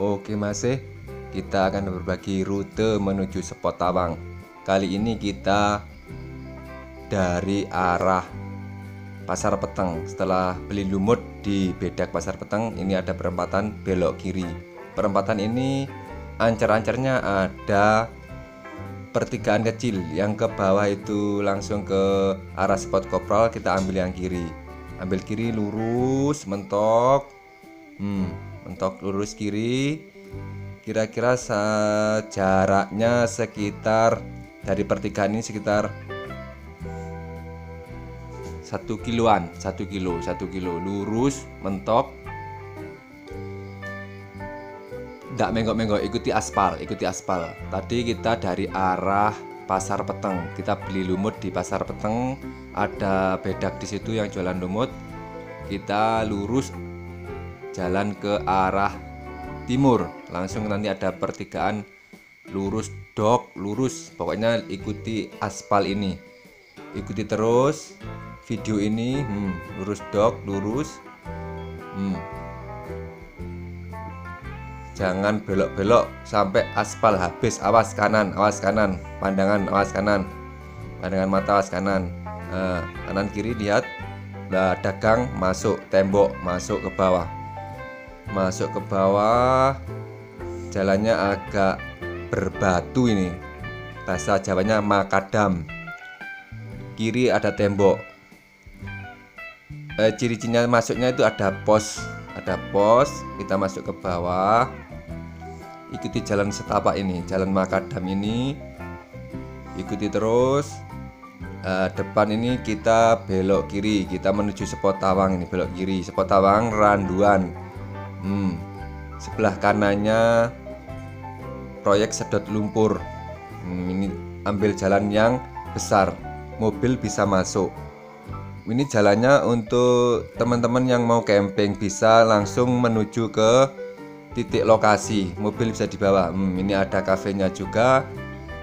Oke masih kita akan berbagi rute menuju Spot Tawang. Kali ini kita dari arah Pasar Peteng. Setelah beli lumut di bedak Pasar Peteng Ini ada perempatan belok kiri. Perempatan ini ancar-ancarnya ada pertigaan kecil. Yang ke bawah itu langsung ke arah spot kopral Kita ambil yang kiri. Ambil kiri lurus mentok. Hmm mentok lurus kiri. Kira-kira jaraknya sekitar dari pertigaan ini sekitar satu kiloan satu kilo satu kilo. Lurus mentok. Tidak menggok-menggok ikuti aspal ikuti aspal. Tadi kita dari arah pasar peteng. Kita beli lumut di pasar peteng. Ada bedak di situ yang jualan lumut. Kita lurus jalan ke arah timur. Langsung nanti ada pertigaan lurus dok lurus. Pokoknya ikuti aspal ini. Ikuti terus video ini. Hmm, lurus dok lurus. Hmm. jangan belok-belok sampai aspal habis. Awas kanan awas kanan. Pandangan awas kanan. Pandangan mata awas kanan. Nah, kanan kiri lihat. Dagang masuk tembok masuk ke bawah masuk ke bawah. Jalannya agak berbatu ini. Bahasa Jawanya makadam. Kiri ada tembok. Eh, ciri-cirinya masuknya itu ada pos. Ada pos kita masuk ke bawah. Ikuti jalan setapak ini jalan makadam ini. Ikuti terus. Uh, depan ini kita belok kiri kita menuju spot tawang ini belok kiri. Spot tawang randuan Hmm, sebelah kanannya proyek sedot lumpur. Hmm, ini ambil jalan yang besar, mobil bisa masuk. Ini jalannya untuk teman-teman yang mau camping bisa langsung menuju ke titik lokasi. Mobil bisa dibawa. Hmm, ini ada kafenya juga.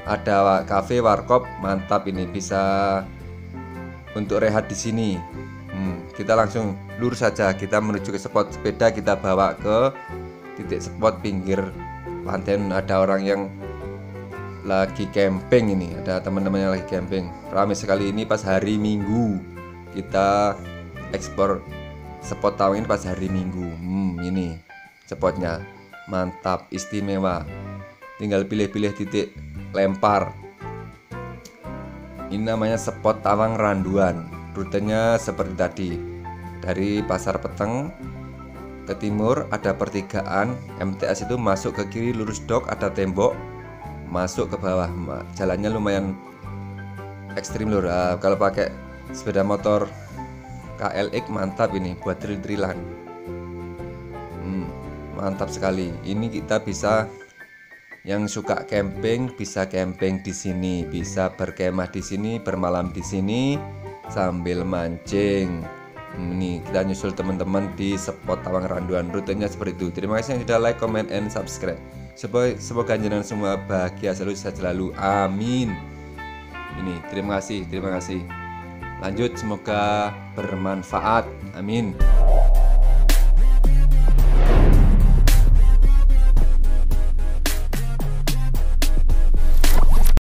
Ada kafe warkop mantap ini bisa untuk rehat di sini hmm, kita langsung lurus saja. Kita menuju ke spot sepeda kita bawa ke titik spot pinggir pantai. Ada orang yang lagi camping ini ada teman-teman yang lagi camping. Ramai sekali ini pas hari minggu. Kita ekspor spot tahu ini pas hari minggu. Hmm, ini spotnya. Mantap istimewa. Tinggal pilih-pilih titik lempar. Ini namanya spot tawang randuan Rutenya seperti tadi. Dari Pasar Peteng ke timur ada pertigaan, MTS itu masuk ke kiri lurus dok ada tembok, masuk ke bawah. Jalannya lumayan ekstrim lur. Uh, kalau pakai sepeda motor KLX mantap ini buat drill-drillan. Hmm, mantap sekali. Ini kita bisa yang suka camping bisa camping di sini, bisa berkemah di sini, bermalam di sini sambil mancing. Ini kita nyusul teman-teman di spot Tawang Randuan rutenya seperti itu. Terima kasih yang sudah like, comment, and subscribe. Semoga, semoga jenengan semua bahagia selalu sehat selalu. Amin. Ini terima kasih terima kasih. Lanjut semoga bermanfaat. Amin